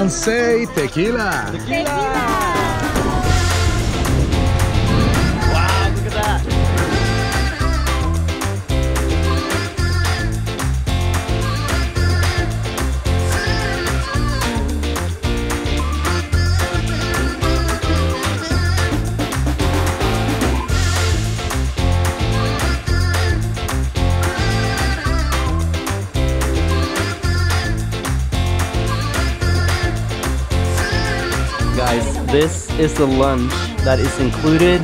and say tequila. Wow, Guys, this is the lunch that is included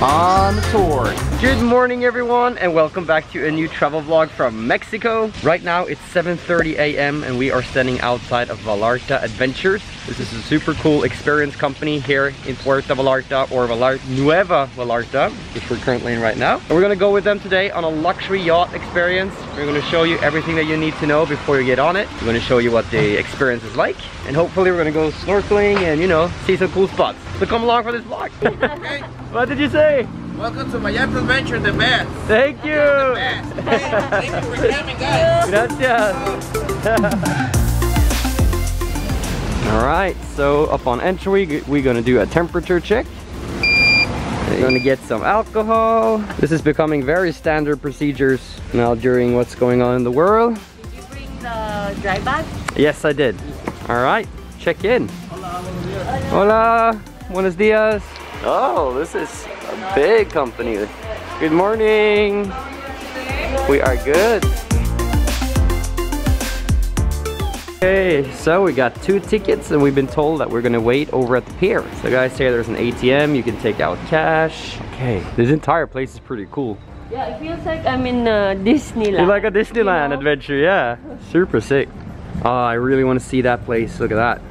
on the tour. Good morning everyone and welcome back to a new travel vlog from Mexico. Right now it's 7.30 a.m. and we are standing outside of Vallarta Adventures. This is a super cool experience company here in Puerto Vallarta or Vallarta, Nueva Vallarta, which we're currently in right now. And we're gonna go with them today on a luxury yacht experience. We're gonna show you everything that you need to know before you get on it. We're gonna show you what the experience is like and hopefully we're gonna go snorkeling and you know, see some cool spots. So come along for this vlog. what did you say? Welcome to Miami Adventure, the best. Thank you. Best. Hey, thank you for coming, guys. Gracias. All right, so upon entry, we're gonna do a temperature check. We're gonna get some alcohol. This is becoming very standard procedures now during what's going on in the world. Did you bring the dry bag? Yes, I did. All right, check in. Hola, buenos dias. Oh, this is a big company. Good morning. We are good. Okay, so we got two tickets and we've been told that we're gonna wait over at the pier. So guys say there's an ATM, you can take out cash. Okay, this entire place is pretty cool. Yeah, it feels like I'm in uh, Disneyland. You like a Disneyland You know? adventure, yeah. Super sick. Oh, I really want to see that place. Look at that.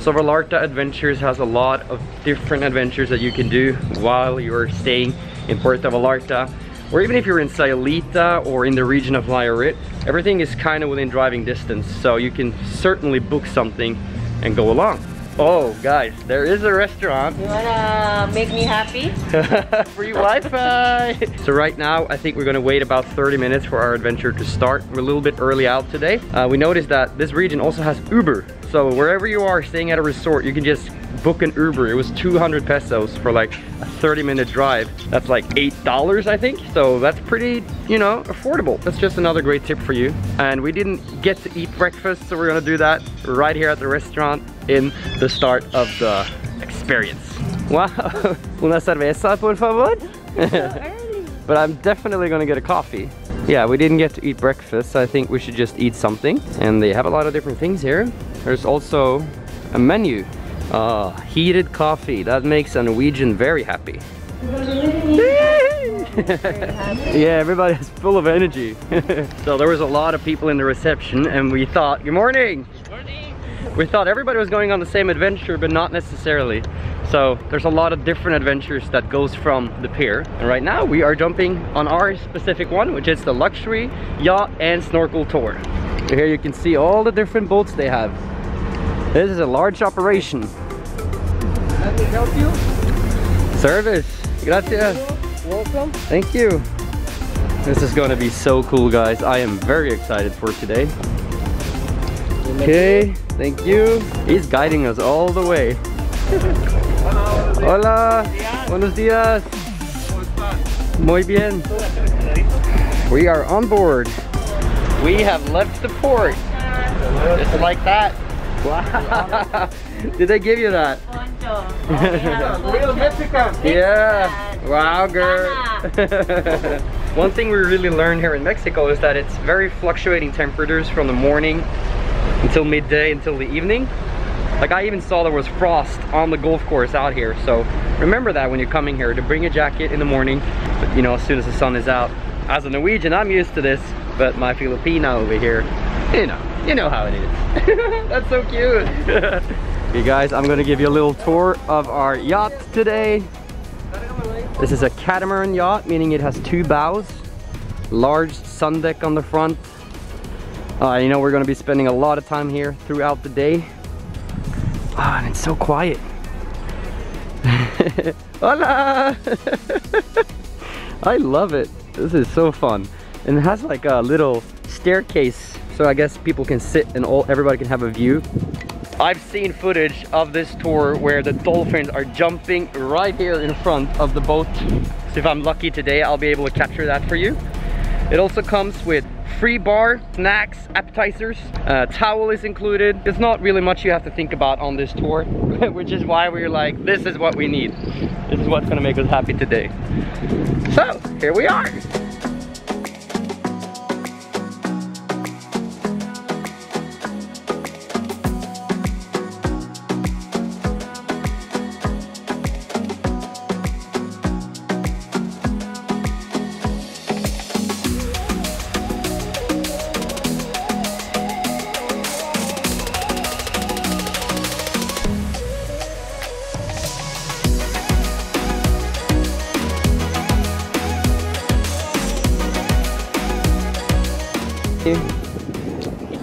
So Vallarta Adventures has a lot of different adventures that you can do while you're staying in Puerto Vallarta. Or even if you're in Sayulita or in the region of Nayarit, everything is kind of within driving distance. So you can certainly book something and go along. Oh, guys, there is a restaurant You wanna make me happy? Free Wi-Fi! so right now, I think we're gonna wait about 30 minutes for our adventure to start. We're a little bit early out today. Uh, we noticed that this region also has Uber. So wherever you are staying at a resort, you can just book an Uber. It was 200 pesos for like a 30 minute drive. That's like $8, I think. So that's pretty, you know, affordable. That's just another great tip for you. And we didn't get to eat breakfast, so we're gonna do that right here at the restaurant in the start of the experience. Wow, una cerveza, por favor? Early. but I'm definitely gonna get a coffee. Yeah, we didn't get to eat breakfast, so I think we should just eat something. And they have a lot of different things here. There's also a menu. Ah, heated coffee. That makes a Norwegian very happy. yeah, everybody's full of energy. so there was a lot of people in the reception and we thought, good morning. We thought everybody was going on the same adventure, but not necessarily. So there's a lot of different adventures that goes from the pier. And right now we are jumping on our specific one, which is the luxury yacht and snorkel tour. So here you can see all the different boats they have. This is a large operation. Let me help you. Service. Gracias. Welcome. Thank you. This is gonna be so cool, guys. I am very excited for today. Okay, thank you. He's guiding us all the way. Hola, buenos dias. Muy bien. We are on board. We have left the port. Just like that. Wow. Did they give you that? Poncho. Oh. Real Mexican. Yeah. Wow, girl. One thing we really learned here in Mexico is that it's very fluctuating temperatures from the morning until midday until the evening. Like I even saw there was frost on the golf course out here. So remember that when you're coming here to bring a jacket in the morning, but you know, as soon as the sun is out. As a Norwegian, I'm used to this, but my Filipino over here, you know, you know how it is. That's so cute. okay guys, I'm gonna give you a little tour of our yacht today. This is a catamaran yacht, meaning it has two bows, large sun deck on the front. Uh, you know, we're gonna be spending a lot of time here throughout the day. Ah, and it's so quiet. Hola! I love it. This is so fun. And it has like a little staircase, so I guess people can sit and all everybody can have a view. I've seen footage of this tour where the dolphins are jumping right here in front of the boat. So if I'm lucky today, I'll be able to capture that for you. It also comes with free bar, snacks, appetizers, uh, towel is included. There's not really much you have to think about on this tour, which is why we're like, this is what we need. This is what's gonna make us happy today. So, here we are.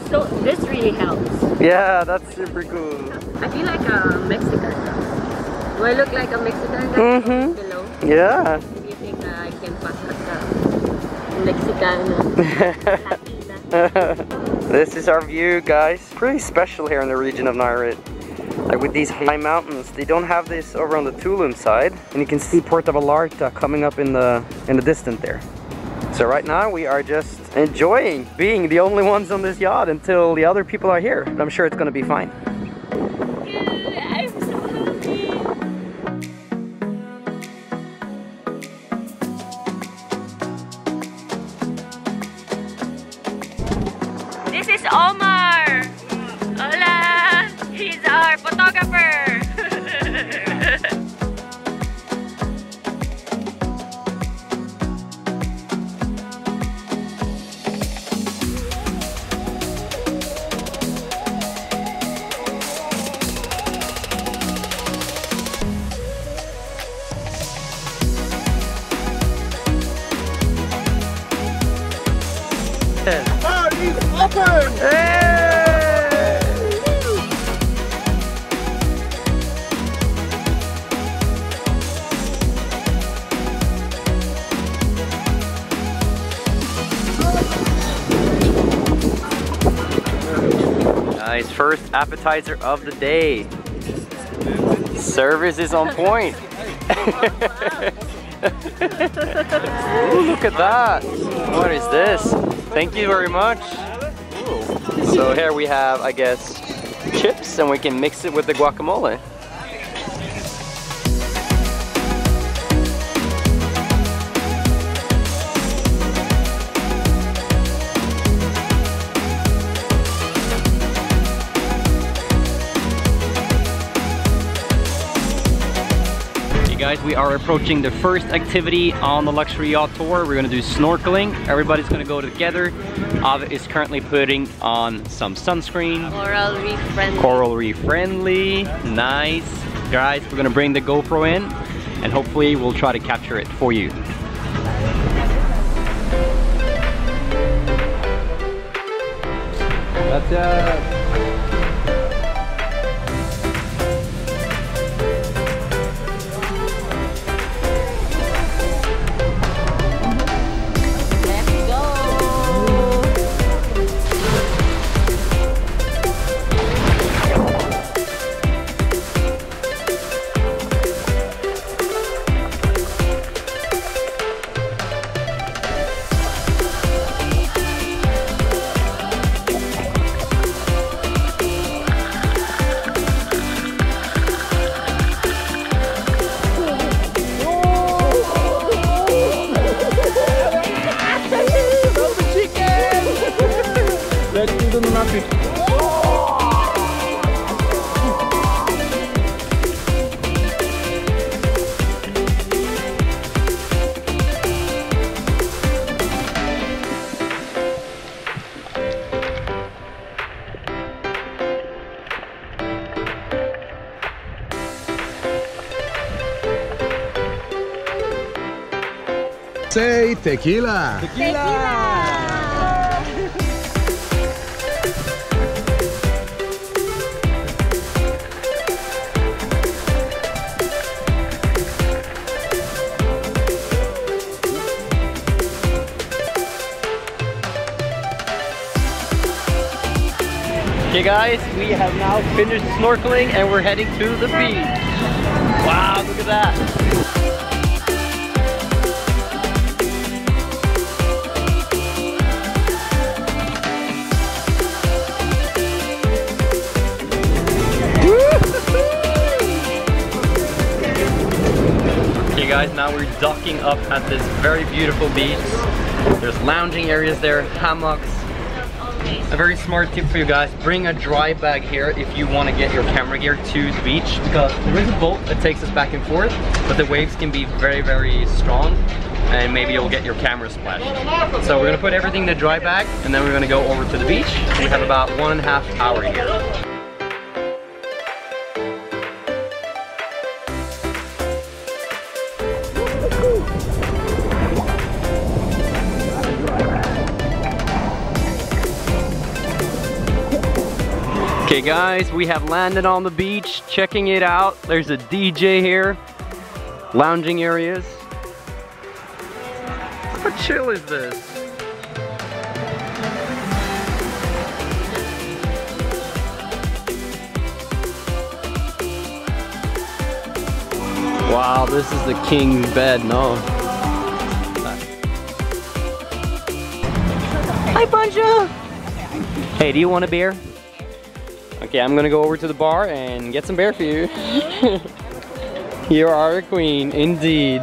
So this really helps. Yeah, that's super cool. I feel like a Mexican. Do I look like a Mexican guy Mhm. below? Yeah. Do you think uh, I can pass as a Mexican this is our view, guys. Pretty special here in the region of Nayarit. Like with these high mountains, they don't have this over on the Tulum side, and you can see Puerto Vallarta coming up in the in the distance there. So right now we are just enjoying being the only ones on this yacht until the other people are here. I'm sure it's gonna be fine. Nice, first appetizer of the day. Service is on point. Ooh, look at that. What is this? Thank you very much. So here we have, I guess, chips and we can mix it with the guacamole. Guys, we are approaching the first activity on the luxury yacht tour. We're gonna do snorkeling. Everybody's gonna go together. Ave is currently putting on some sunscreen. Coral reef friendly. Coral reef friendly, nice. Guys, we're gonna bring the GoPro in and hopefully we'll try to capture it for you. That's uh Say tequila. tequila Okay guys, we have now finished snorkeling and we're heading to the beach. Wow, look at that. Guys, now we're docking up at this very beautiful beach. There's lounging areas there, hammocks. A very smart tip for you guys, bring a dry bag here if you want to get your camera gear to the beach because there is a boat that takes us back and forth, but the waves can be very, very strong and maybe you'll get your camera splashed. So we're gonna put everything in the dry bag and then we're gonna go over to the beach. We have about one and a half hour here. Okay guys, we have landed on the beach, checking it out. There's a DJ here, lounging areas. How chill is this? Wow, this is the king's bed, no? Hi, Pancho! Hey, do you want a beer? Okay, I'm gonna go over to the bar and get some beer for you. you are a queen, indeed.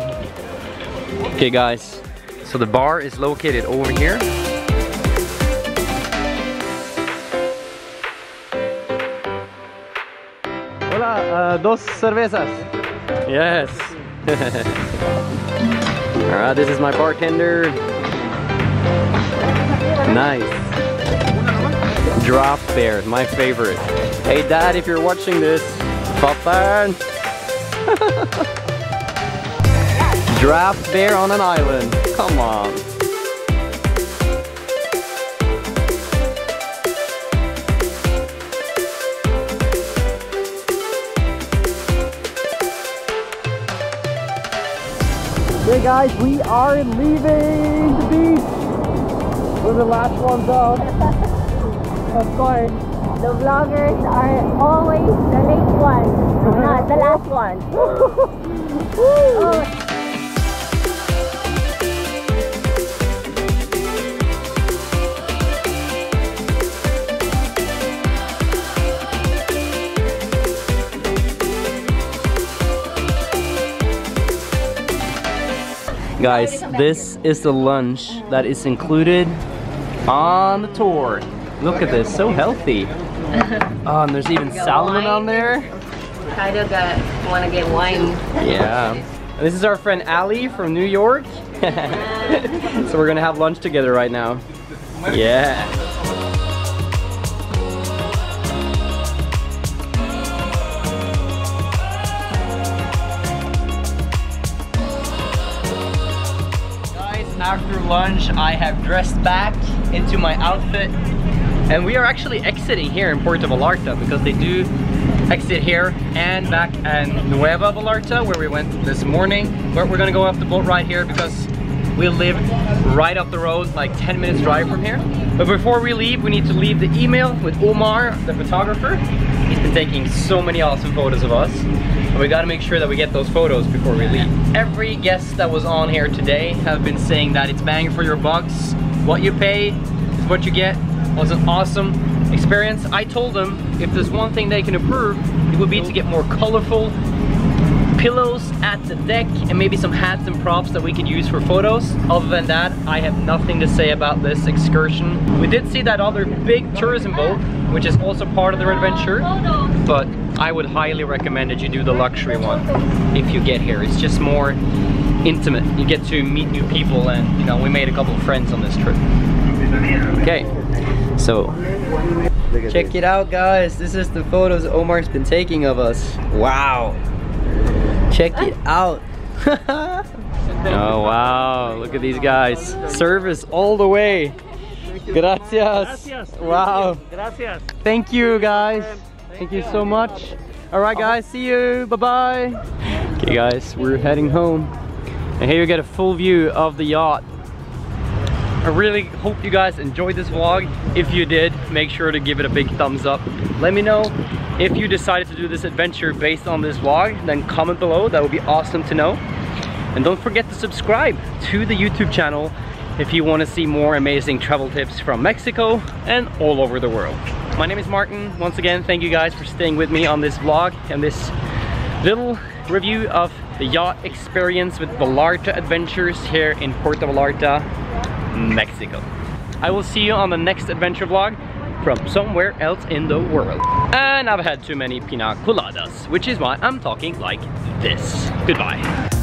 Okay guys, so the bar is located over here. Hola, uh, dos cervezas. Yes. Alright, this is my bartender. Nice. Drop bear, my favorite. Hey dad, if you're watching this, Papa. Draft bear on an island. Come on. Hey guys, we are leaving the beach. We're the last ones out. of course. The vloggers are always the late ones, not the last one. oh. Guys, this is the lunch that is included on the tour. Look at this, so healthy. Oh, and there's even salmon on there. Kind of got want to get wine. Yeah. This is our friend Ali from New York. so we're gonna have lunch together right now. Yeah. Guys, after lunch I have dressed back into my outfit and we are actually exiting here in Puerto Vallarta because they do exit here and back at Nueva Vallarta where we went this morning. But we're gonna go off the boat ride here because we live right up the road, like 10 minutes drive from here. But before we leave, we need to leave the email with Omar, the photographer. He's been taking so many awesome photos of us. And we gotta make sure that we get those photos before we leave. Every guest that was on here today have been saying that it's bang for your bucks. What you pay is what you get. Was an awesome experience. I told them if there's one thing they can improve, it would be to get more colorful pillows at the deck and maybe some hats and props that we could use for photos. Other than that, I have nothing to say about this excursion. We did see that other big tourism boat, which is also part of their adventure, but I would highly recommend that you do the luxury one if you get here. It's just more intimate. You get to meet new people and, you know, we made a couple of friends on this trip. Okay, so check it out guys. This is the photos Omar's been taking of us. Wow. Check it ah. out. oh wow, look at these guys. Service all the way. Gracias. Wow. Gracias. Thank you guys. Thank you so much. All right guys, see you. Bye-bye. Okay guys, we're heading home. And here you get a full view of the yacht. I really hope you guys enjoyed this vlog. If you did, make sure to give it a big thumbs up. Let me know if you decided to do this adventure based on this vlog, then comment below. That would be awesome to know. And don't forget to subscribe to the YouTube channel if you want to see more amazing travel tips from Mexico and all over the world. My name is Martin. Once again, thank you guys for staying with me on this vlog and this little review of the yacht experience with Vallarta Adventures here in Puerto Vallarta, Mexico. I will see you on the next adventure vlog from somewhere else in the world. And I've had too many pina coladas, which is why I'm talking like this. Goodbye.